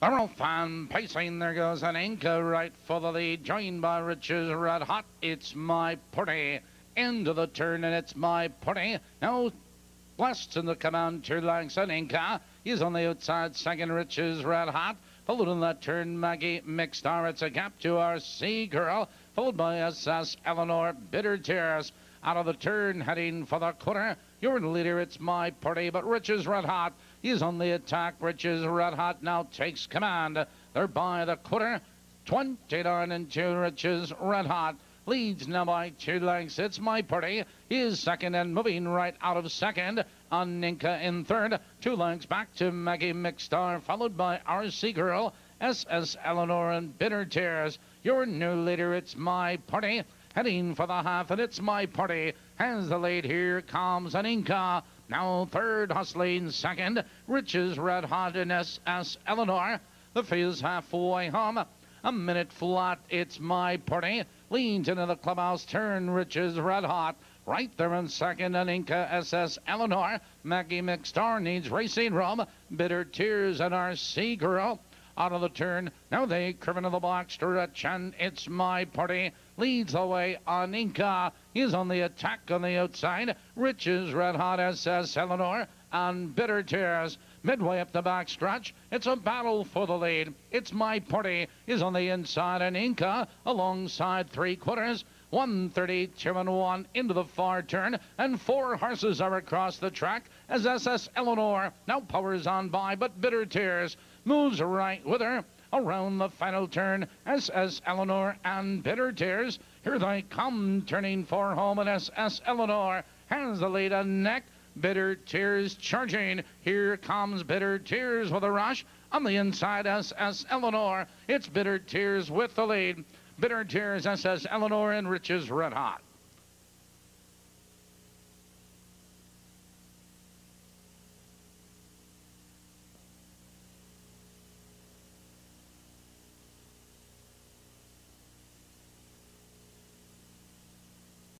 The real fan pacing, there goes an Inca right for the lead, joined by Riches Red Hot. It's my party. Into the turn, and it's my party. Now, Blessed in the command, two lengths, an Inca. He's on the outside, second, Riches Red Hot. Followed in that turn, Maggie Mixstar. It's a gap to our Sea Girl, followed by SS Eleanor Bitter Tears. Out of the turn, heading for the quarter. You're the leader, it's my party, but Riches Red Hot He's on the attack. Riches Red Hot now takes command. They're by the quarter. 29 and 2 Riches Red Hot leads now by two lengths. It's my party. Is second and moving right out of second. On Ninka in third. Two lengths back to Maggie Mixstar, followed by RC Girl, SS Eleanor, and Bitter Tears. Your new leader, it's my party. Heading for the half, and it's my party. Has the lead here, comes an Inca. Now third, hustling second, Riches Red Hot and SS Eleanor. The field's halfway home. A minute flat, it's my party. Leans into the clubhouse turn, Riches Red Hot. Right there in second, an Inca SS Eleanor. Maggie McStar needs racing room. Bitter Tears and our Sea Girl out of the turn. Now they curve into the box. Stretch and it's my party. Leads the way on Inca. He's on the attack on the outside. Riches red hot as SS Eleanor and Bitter Tears. Midway up the back stretch, it's a battle for the lead. It's my party is on the inside and Inca alongside three quarters. 132 and 1 into the far turn, and four horses are across the track as SS Eleanor now powers on by, but Bitter Tears moves right with her around the final turn. SS Eleanor and Bitter Tears, here they come, turning for home, and SS Eleanor has the lead and neck. Bitter Tears charging. Here comes Bitter Tears with a rush. On the inside, SS Eleanor. It's Bitter Tears with the lead. Bitter Tears, SS Eleanor, and Riches Red Hot.